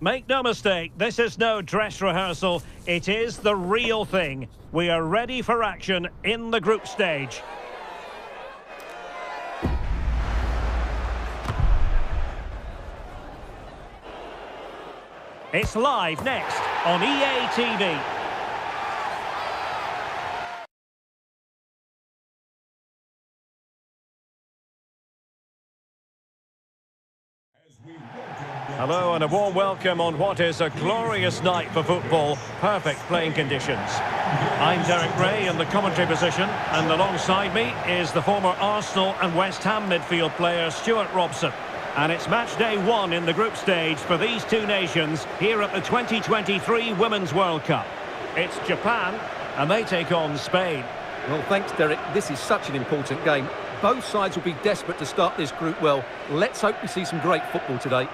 Make no mistake, this is no dress rehearsal. It is the real thing. We are ready for action in the group stage. It's live next on EA TV. Hello and a warm welcome on what is a glorious night for football. Perfect playing conditions. I'm Derek Ray in the commentary position and alongside me is the former Arsenal and West Ham midfield player Stuart Robson. And it's match day one in the group stage for these two nations here at the 2023 Women's World Cup. It's Japan and they take on Spain. Well, thanks, Derek. This is such an important game. Both sides will be desperate to start this group well. Let's hope we see some great football today.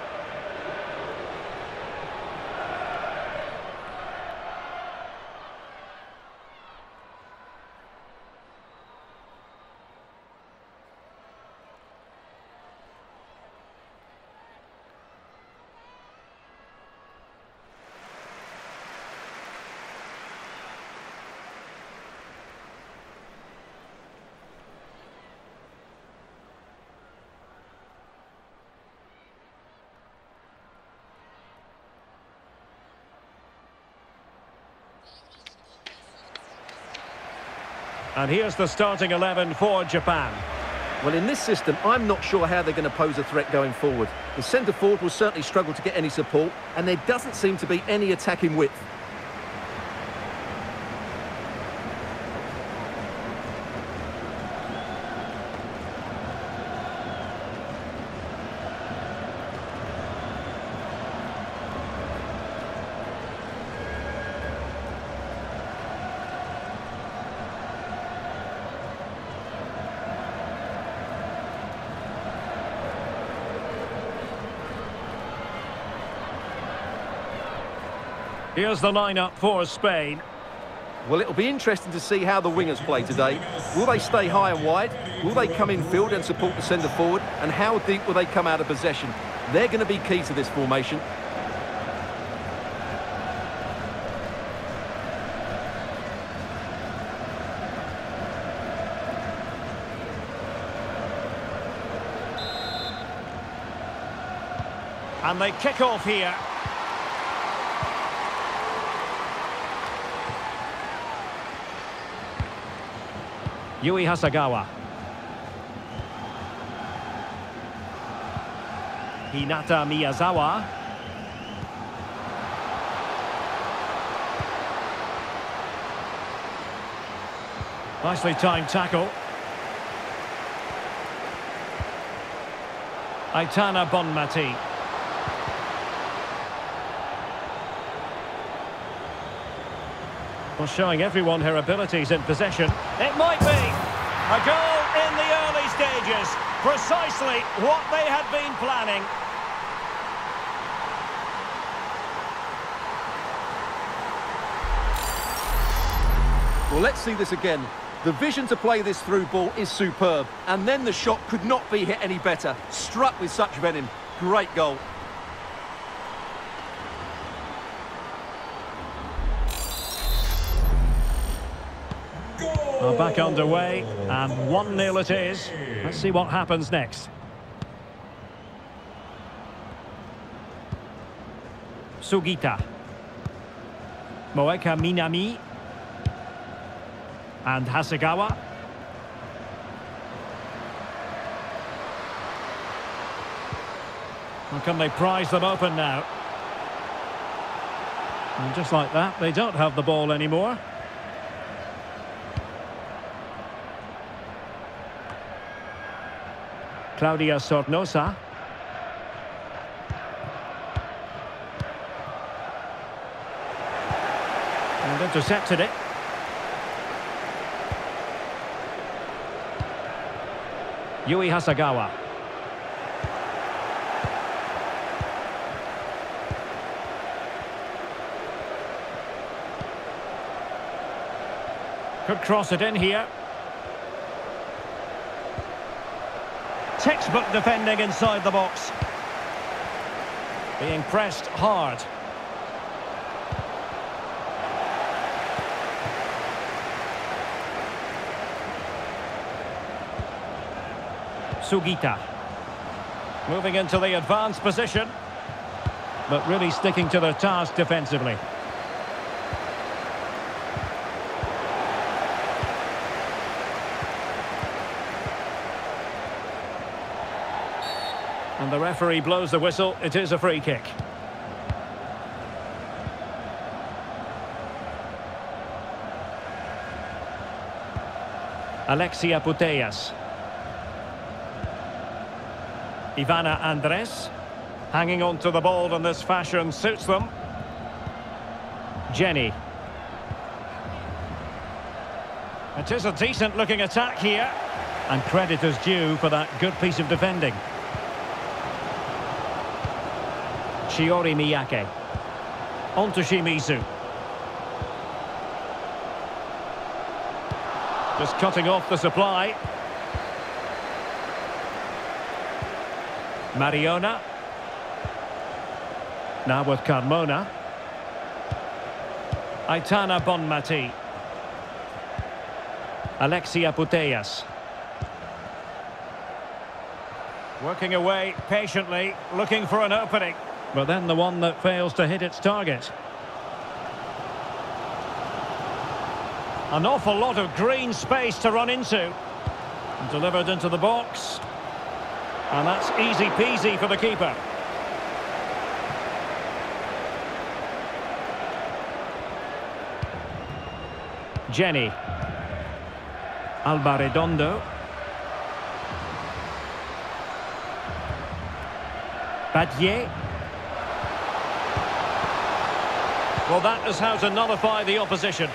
And here's the starting 11 for Japan. Well, in this system, I'm not sure how they're going to pose a threat going forward. The centre forward will certainly struggle to get any support, and there doesn't seem to be any attacking width. Here's the lineup for Spain. Well, it'll be interesting to see how the wingers play today. Will they stay high and wide? Will they come in field and support the centre forward? And how deep will they come out of possession? They're going to be key to this formation. And they kick off here. Yui Hasegawa. Hinata Miyazawa. Nicely timed tackle. Aitana Bonmati. Well, showing everyone her abilities in possession. It might be a goal in the early stages. Precisely what they had been planning. Well, let's see this again. The vision to play this through ball is superb. And then the shot could not be hit any better. Struck with such venom. Great goal. Well, back underway, and 1-0 it is. Let's see what happens next. Sugita. Moeka Minami. And Hasegawa. Well, can they prize them open now? And just like that, they don't have the ball anymore. Claudia Zornoza. And intercepted it. Yui Hasegawa. Could cross it in here. Textbook defending inside the box. Being pressed hard. Sugita. Moving into the advanced position. But really sticking to their task defensively. And the referee blows the whistle. It is a free kick. Alexia Putellas. Ivana Andres. Hanging on to the ball in this fashion suits them. Jenny. It is a decent looking attack here. And credit is due for that good piece of defending. Shiori Miyake. On to Shimizu. Just cutting off the supply. Mariona. Now with Carmona. Aitana Bonmati. Alexia Putellas. Working away patiently, looking for an opening. But then the one that fails to hit its target. An awful lot of green space to run into. Delivered into the box. And that's easy peasy for the keeper. Jenny. Alba Redondo. Badier. Well, that is how to nullify the opposition.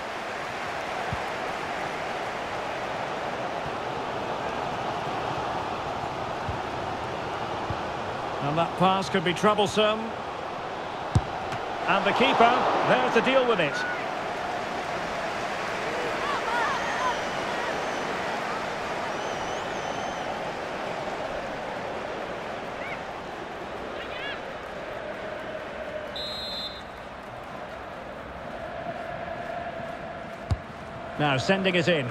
And that pass could be troublesome. And the keeper there to deal with it. Now sending it in.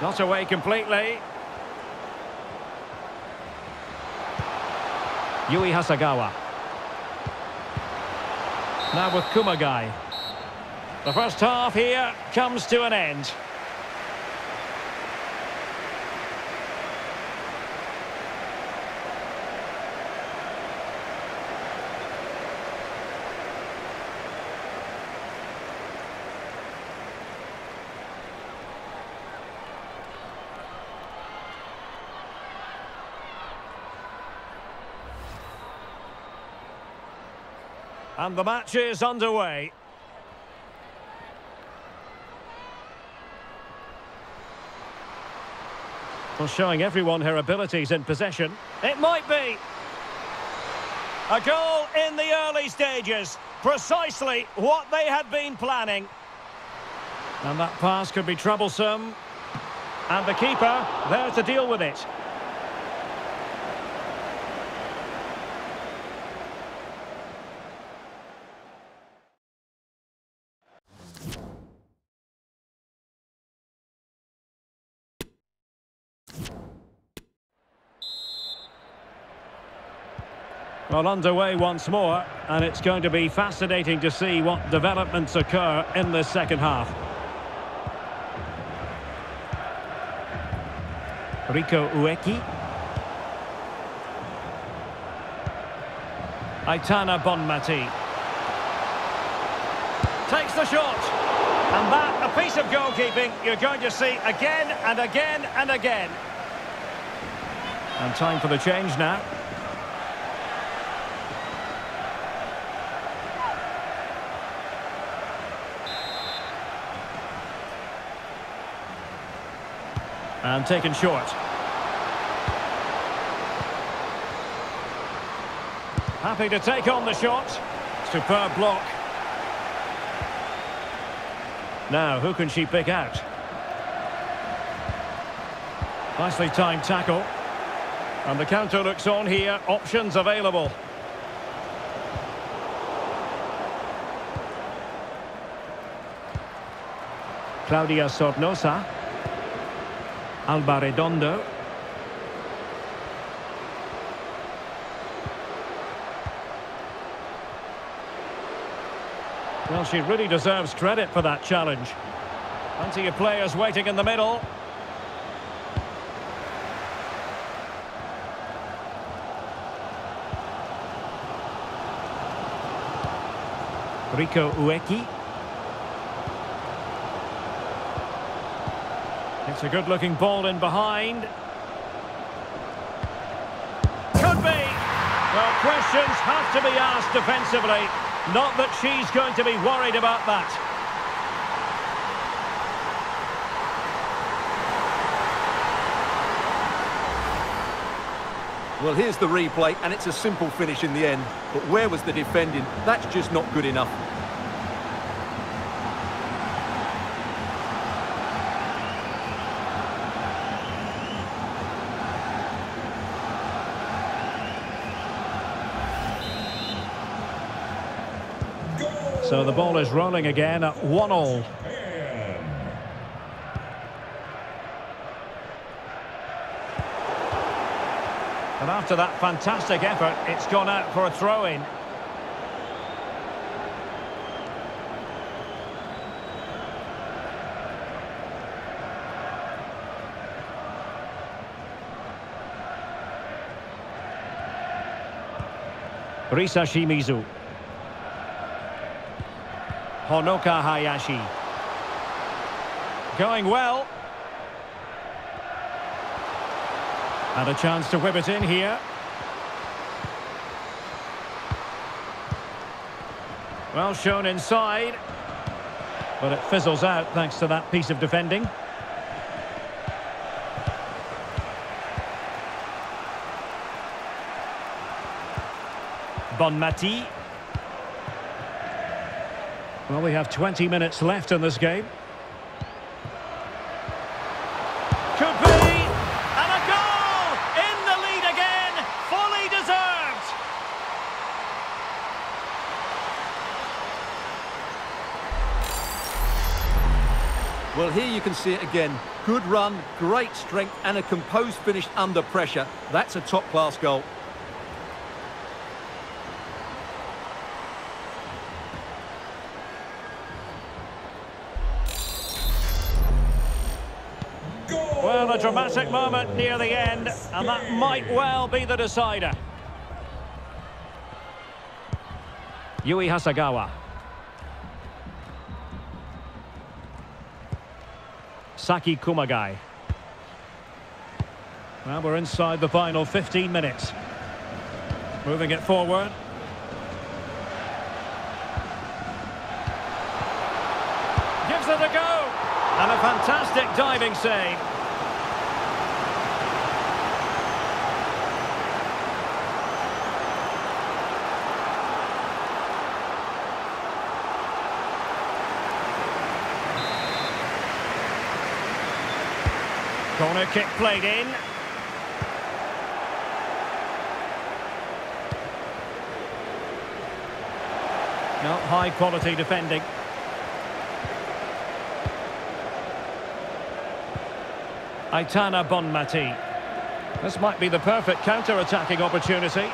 Not away completely. Yui Hasegawa. Now with Kumagai. The first half here comes to an end. And the match is underway. Well, showing everyone her abilities in possession. It might be. A goal in the early stages. Precisely what they had been planning. And that pass could be troublesome. And the keeper there to deal with it. Well, underway once more, and it's going to be fascinating to see what developments occur in the second half. Riko Ueki. Aitana Bonmati. Takes the shot. And that, a piece of goalkeeping you're going to see again and again and again. And time for the change now. And taken short. Happy to take on the shot. Superb block. Now, who can she pick out? Nicely timed tackle. And the counter looks on here. Options available. Claudia Zornoza. Alba Redondo. Well, she really deserves credit for that challenge. Plenty of players waiting in the middle. Riko Ueki. It's a good-looking ball in behind. Could be! Well, questions have to be asked defensively. Not that she's going to be worried about that. Well, here's the replay, and it's a simple finish in the end. But where was the defending? That's just not good enough. So the ball is rolling again at one all. And after that fantastic effort, it's gone out for a throw-in. Risa Shimizu. Honoka Hayashi. Going well. And a chance to whip it in here. Well shown inside. But it fizzles out thanks to that piece of defending. Bonmati. Well, we have 20 minutes left in this game. Could be! And a goal! In the lead again! Fully deserved! Well, here you can see it again. Good run, great strength, and a composed finish under pressure. That's a top-class goal. Well, a dramatic moment near the end, and that might well be the decider. Yui Hasegawa. Saki Kumagai. Well, we're inside the final 15 minutes. Moving it forward. Gives it a go. And a fantastic diving save. Corner kick played in. No, high quality defending. Aitana Bonmati. This might be the perfect counter-attacking opportunity.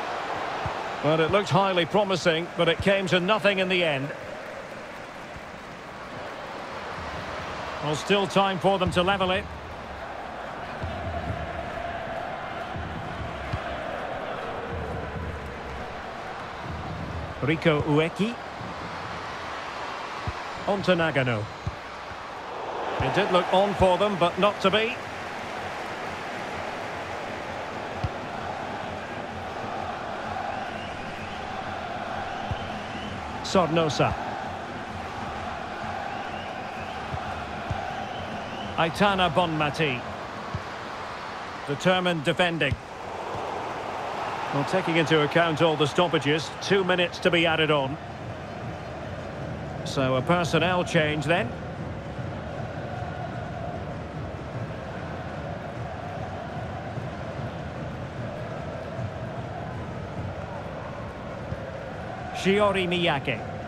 But it looked highly promising, but it came to nothing in the end. Well, still time for them to level it. Riko Ueki. On to Nagano. It did look on for them, but not to be. Zornoza. Aitana Bonmati. Determined defending. Well, taking into account all the stoppages, two minutes to be added on. So a personnel change then. Shiori Miyake.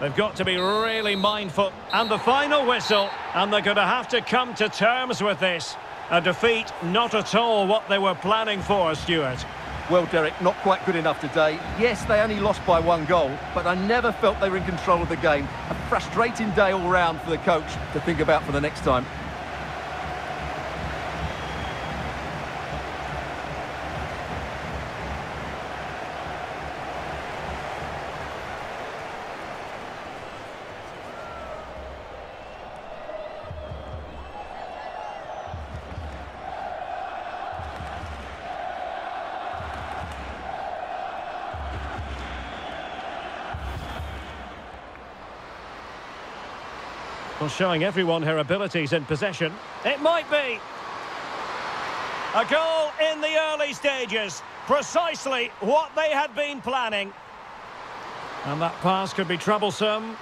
They've got to be really mindful. And the final whistle, and they're going to have to come to terms with this. A defeat not at all what they were planning for, Stuart. Well, Derek, not quite good enough today. Yes, they only lost by one goal, but I never felt they were in control of the game. A frustrating day all round for the coach to think about for the next time. Well, showing everyone her abilities in possession. It might be. A goal in the early stages. Precisely what they had been planning. And that pass could be troublesome.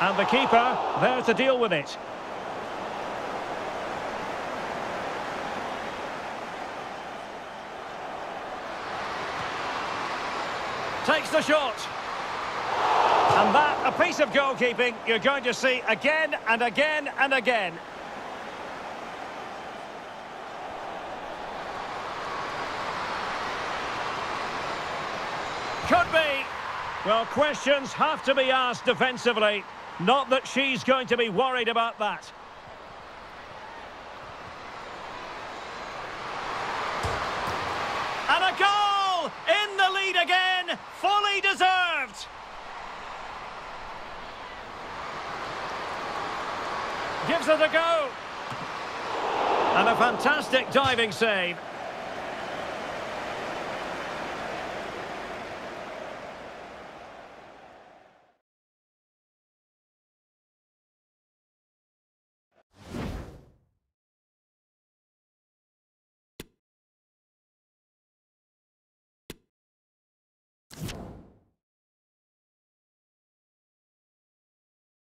And the keeper there to deal with it. Takes the shot. And that, a piece of goalkeeping you're going to see again and again and again. Could be. Well, questions have to be asked defensively. Not that she's going to be worried about that. And a goal! In the lead again! Fully deserved! Gives it a go. And a fantastic diving save.